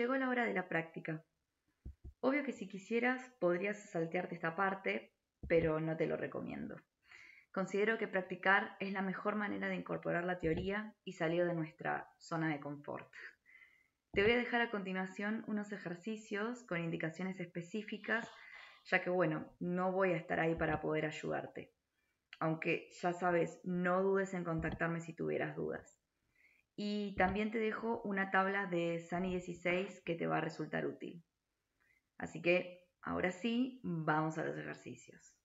llegó la hora de la práctica. Obvio que si quisieras podrías saltearte esta parte, pero no te lo recomiendo. Considero que practicar es la mejor manera de incorporar la teoría y salir de nuestra zona de confort. Te voy a dejar a continuación unos ejercicios con indicaciones específicas, ya que bueno, no voy a estar ahí para poder ayudarte. Aunque ya sabes, no dudes en contactarme si tuvieras dudas. Y también te dejo una tabla de SANI 16 que te va a resultar útil. Así que, ahora sí, vamos a los ejercicios.